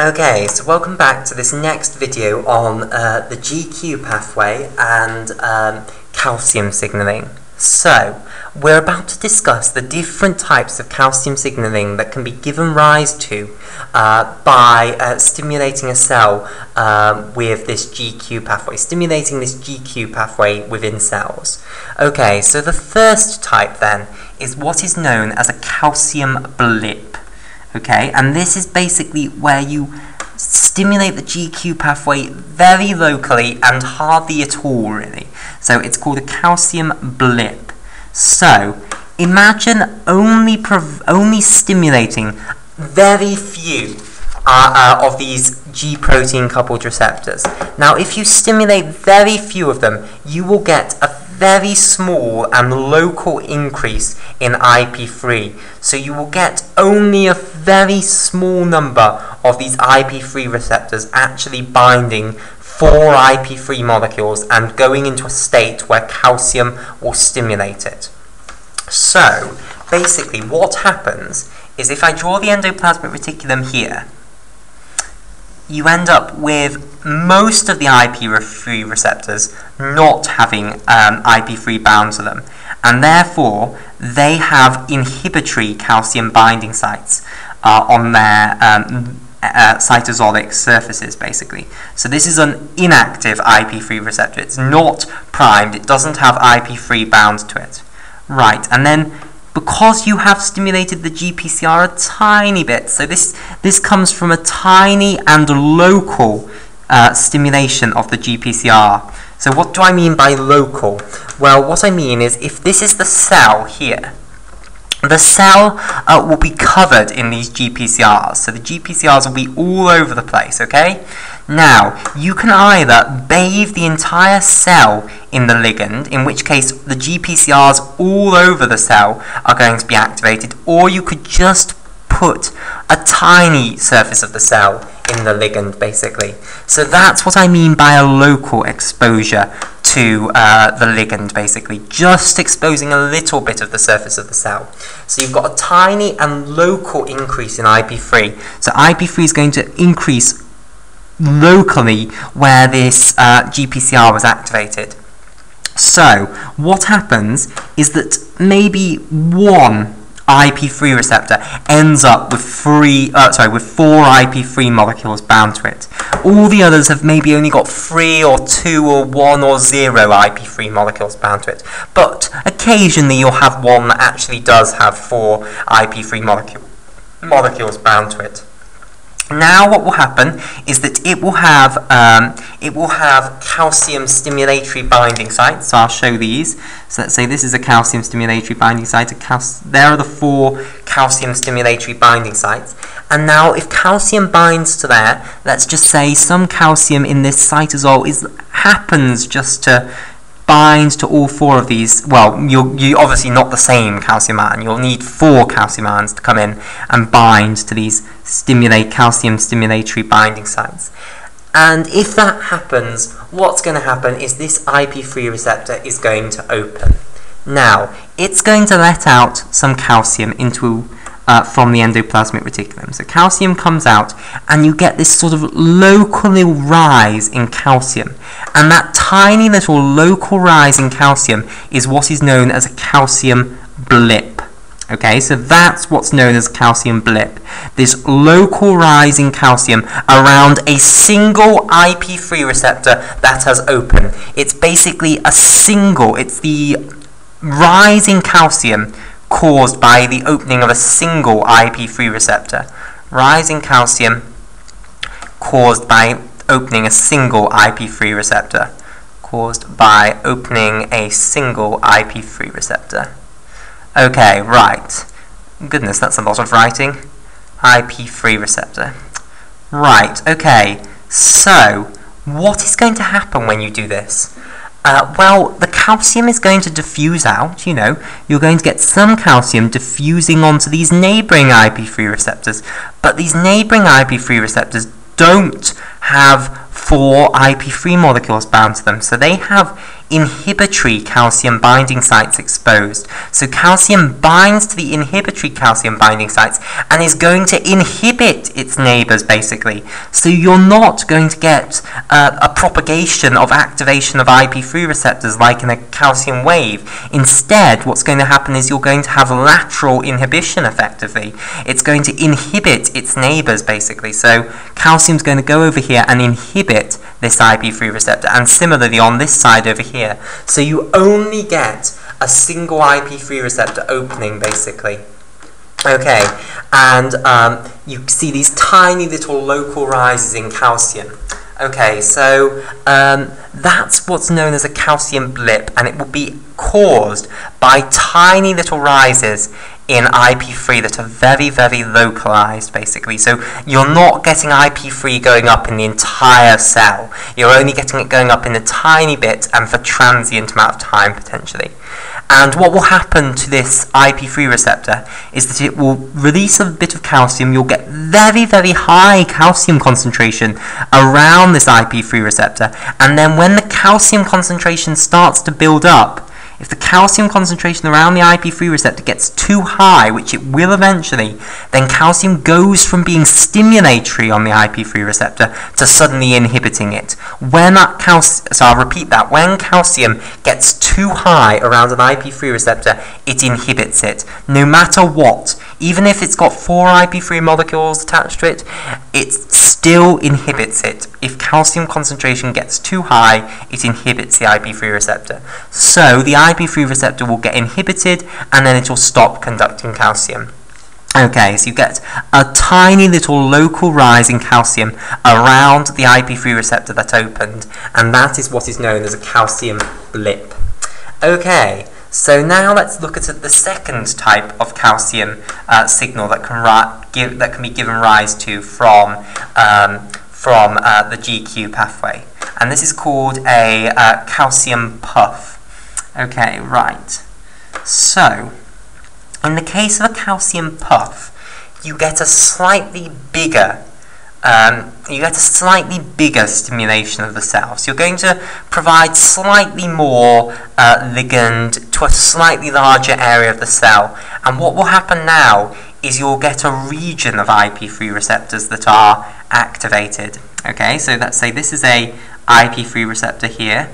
Okay, so welcome back to this next video on uh, the GQ pathway and um, calcium signaling. So, we're about to discuss the different types of calcium signaling that can be given rise to uh, by uh, stimulating a cell um, with this GQ pathway, stimulating this GQ pathway within cells. Okay, so the first type then is what is known as a calcium blip. Okay, and this is basically where you stimulate the GQ pathway very locally and hardly at all, really. So it's called a calcium blip. So imagine only only stimulating very few uh, uh, of these G protein coupled receptors. Now, if you stimulate very few of them, you will get a very small and local increase in IP3. So you will get only a very small number of these IP3 receptors actually binding four IP3 molecules and going into a state where calcium will stimulate it. So, basically what happens is if I draw the endoplasmic reticulum here, you end up with most of the IP3 receptors not having um, IP3 bound to them, and therefore they have inhibitory calcium binding sites uh, on their um, uh, cytosolic surfaces, basically. So this is an inactive IP3 receptor. It's not primed. It doesn't have IP3 bound to it. Right, and then because you have stimulated the GPCR a tiny bit, so this, this comes from a tiny and local uh, stimulation of the GPCR. So what do I mean by local? Well, what I mean is if this is the cell here, the cell uh, will be covered in these GPCRs. So the GPCRs will be all over the place, okay? Now, you can either bathe the entire cell in the ligand, in which case the GPCRs all over the cell are going to be activated, or you could just put a tiny surface of the cell in the ligand, basically. So that's what I mean by a local exposure to uh, the ligand, basically, just exposing a little bit of the surface of the cell. So you've got a tiny and local increase in IP3. So IP3 is going to increase locally where this uh, GPCR was activated. So what happens is that maybe one IP3 receptor ends up with three, uh, sorry, with four IP3 molecules bound to it. All the others have maybe only got three or two or one or zero IP3 molecules bound to it. But occasionally you'll have one that actually does have four IP3 molecule, molecules bound to it. Now what will happen is that it will have um, it will have calcium stimulatory binding sites. So I'll show these. So let's say this is a calcium stimulatory binding site. there are the four calcium stimulatory binding sites. And now if calcium binds to there, let's just say some calcium in this cytosol is happens just to bind to all four of these, well, you're, you're obviously not the same calcium ion. You'll need four calcium ions to come in and bind to these stimulate calcium stimulatory binding sites. And if that happens, what's going to happen is this IP3 receptor is going to open. Now, it's going to let out some calcium into uh, from the endoplasmic reticulum. So calcium comes out and you get this sort of local rise in calcium. And that tiny little local rise in calcium is what is known as a calcium blip. Okay, so that's what's known as calcium blip. This local rise in calcium around a single IP3 receptor that has opened. It's basically a single, it's the rise in calcium caused by the opening of a single IP3 receptor. Rising calcium caused by opening a single IP3 receptor. Caused by opening a single IP3 receptor. Okay, right. Goodness, that's a lot of writing. IP3 receptor. Right, okay. So, what is going to happen when you do this? Uh, well, the calcium is going to diffuse out, you know. You're going to get some calcium diffusing onto these neighboring IP3 receptors. But these neighboring IP3 receptors don't have four IP3 molecules bound to them. So they have inhibitory calcium binding sites exposed. So calcium binds to the inhibitory calcium binding sites and is going to inhibit its neighbors basically. So you're not going to get uh, a propagation of activation of IP3 receptors like in a calcium wave. Instead, what's going to happen is you're going to have lateral inhibition effectively. It's going to inhibit its neighbors basically. So calcium's going to go over here and inhibit this IP3 receptor and similarly on this side over here. So you only get a single IP3 receptor opening basically. Okay, and um, you see these tiny little local rises in calcium. Okay, so um, that's what's known as a calcium blip, and it will be caused by tiny little rises in IP3 that are very, very localized, basically. So you're not getting IP3 going up in the entire cell. You're only getting it going up in a tiny bit and for transient amount of time, potentially. And what will happen to this IP3 receptor is that it will release a bit of calcium. You'll get very, very high calcium concentration around this IP3 receptor. And then when the calcium concentration starts to build up, if the calcium concentration around the IP3 receptor gets too high, which it will eventually, then calcium goes from being stimulatory on the IP3 receptor to suddenly inhibiting it. When that calcium, so I'll repeat that, when calcium gets too high around an IP3 receptor, it inhibits it, no matter what. Even if it's got four IP3 molecules attached to it, it still inhibits it. If calcium concentration gets too high, it inhibits the IP3 receptor. So the IP3 receptor will get inhibited and then it will stop conducting calcium. Okay, so you get a tiny little local rise in calcium around the IP3 receptor that opened, and that is what is known as a calcium blip. Okay, so now let's look at the second type of calcium uh, signal that can, give, that can be given rise to from, um, from uh, the GQ pathway. And this is called a uh, calcium puff. Okay, right. So, in the case of a calcium puff, you get a slightly bigger um, you get a slightly bigger stimulation of the cell. So you're going to provide slightly more uh, ligand to a slightly larger area of the cell. And what will happen now is you'll get a region of IP3 receptors that are activated. Okay, so let's say this is a IP3 receptor here.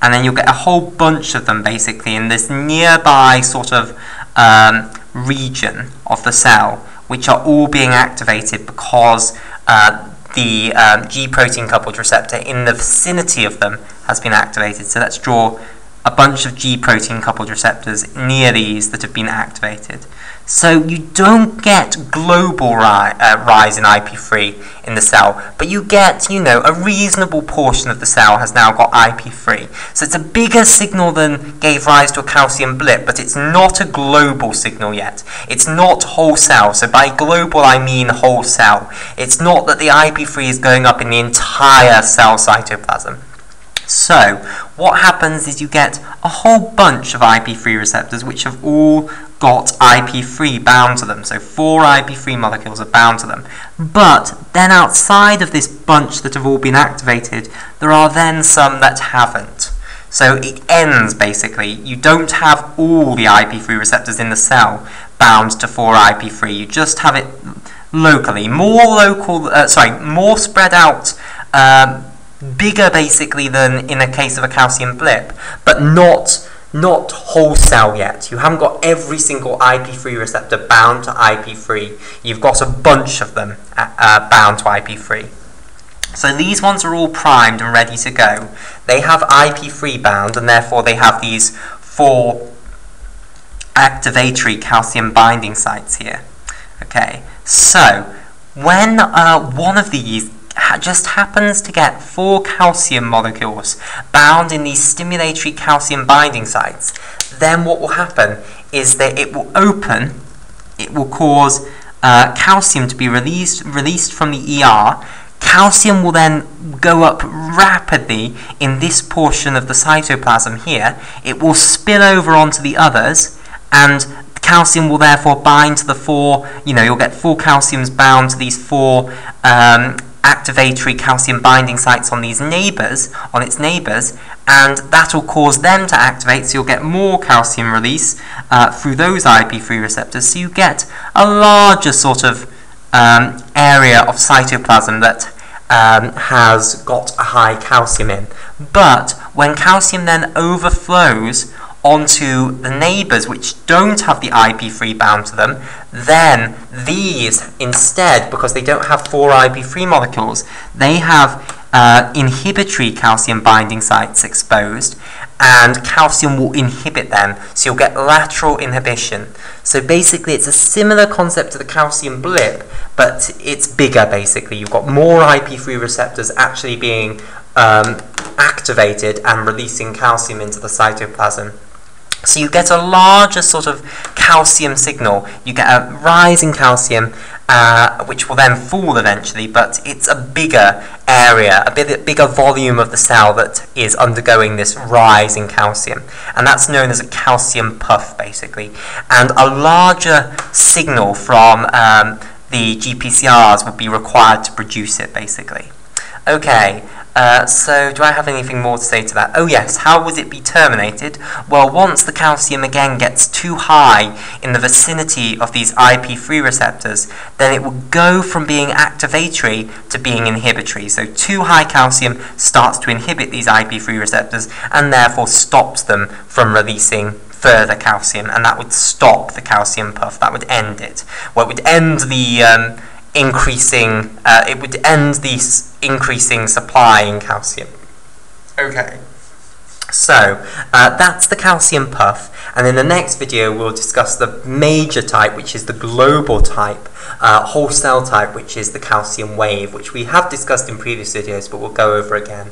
And then you'll get a whole bunch of them basically in this nearby sort of um, region of the cell which are all being activated because uh, the um, G protein coupled receptor in the vicinity of them has been activated. So let's draw a bunch of G protein coupled receptors near these that have been activated. So you don't get global ri uh, rise in IP3 in the cell, but you get, you know, a reasonable portion of the cell has now got IP3. So it's a bigger signal than gave rise to a calcium blip, but it's not a global signal yet. It's not whole cell. So by global, I mean whole cell. It's not that the IP3 is going up in the entire cell cytoplasm. So, what happens is you get a whole bunch of IP3 receptors which have all got IP3 bound to them. So four IP3 molecules are bound to them. But then outside of this bunch that have all been activated, there are then some that haven't. So it ends basically. You don't have all the IP3 receptors in the cell bound to 4IP3. You just have it locally. More local, uh, sorry, more spread out um, bigger basically than in a case of a calcium blip, but not not wholesale yet. You haven't got every single IP3 receptor bound to IP3. You've got a bunch of them uh, uh bound to IP3. So these ones are all primed and ready to go. They have IP3 bound and therefore they have these four activatory calcium binding sites here. Okay, so when uh, one of these just happens to get four calcium molecules bound in these stimulatory calcium binding sites, then what will happen is that it will open, it will cause uh, calcium to be released, released from the ER, calcium will then go up rapidly in this portion of the cytoplasm here, it will spill over onto the others, and calcium will therefore bind to the four, you know, you'll get four calciums bound to these four um, activatory calcium binding sites on these neighbors, on its neighbors, and that will cause them to activate, so you'll get more calcium release uh, through those IP3 receptors, so you get a larger sort of um, area of cytoplasm that um, has got a high calcium in. But when calcium then overflows onto the neighbours which don't have the IP3 bound to them, then these instead, because they don't have four IP3 molecules, they have uh, inhibitory calcium binding sites exposed and calcium will inhibit them so you'll get lateral inhibition. So basically it's a similar concept to the calcium blip but it's bigger basically. You've got more IP3 receptors actually being um, activated and releasing calcium into the cytoplasm so you get a larger sort of calcium signal. You get a rise in calcium, uh, which will then fall eventually, but it's a bigger area, a bit bigger volume of the cell that is undergoing this rise in calcium. And that's known as a calcium puff, basically. And a larger signal from um, the GPCRs would be required to produce it, basically. Okay, uh, so do I have anything more to say to that? Oh yes, how would it be terminated? Well, once the calcium again gets too high in the vicinity of these IP3 receptors, then it will go from being activatory to being inhibitory. So too high calcium starts to inhibit these IP3 receptors and therefore stops them from releasing further calcium, and that would stop the calcium puff, that would end it. Well, it would end the... Um, increasing, uh, it would end the increasing supply in calcium. Okay. So, uh, that's the calcium puff, and in the next video we'll discuss the major type, which is the global type, uh, whole cell type, which is the calcium wave, which we have discussed in previous videos, but we'll go over again.